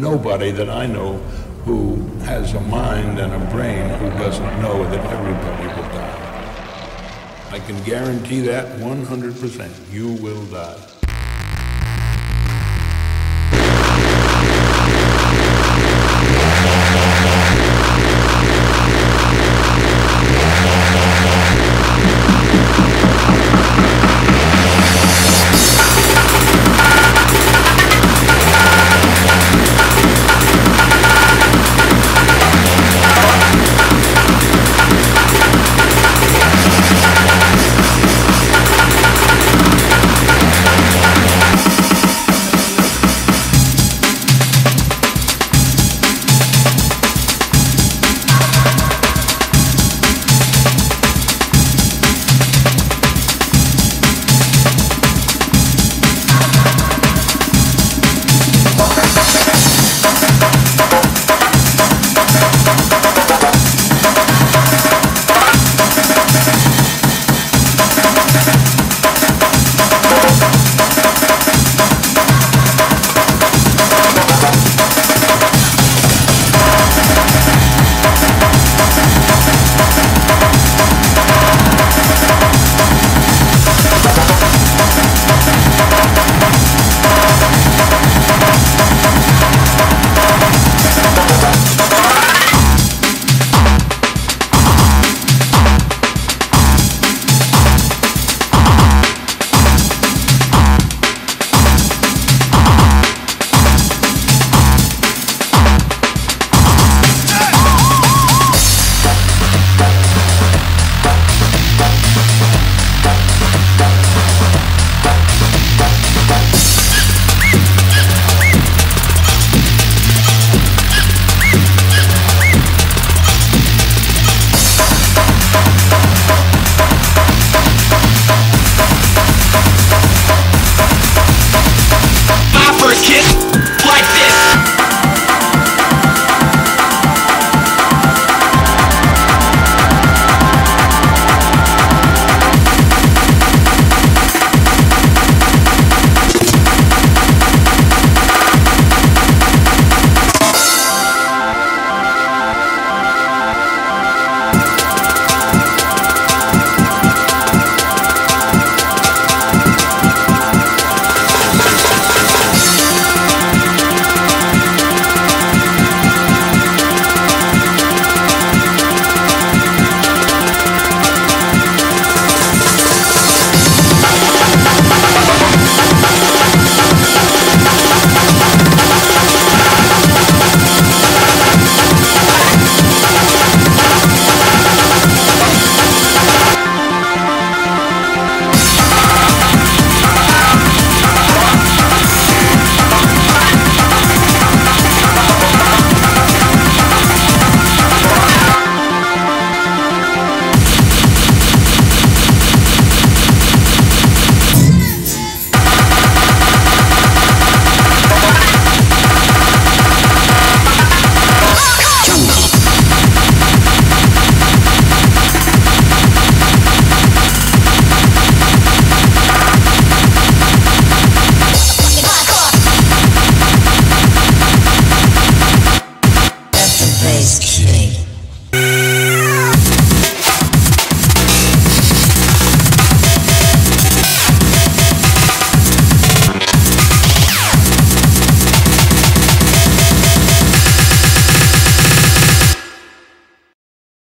nobody that I know who has a mind and a brain who doesn't know that everybody will die. I can guarantee that 100%. You will die.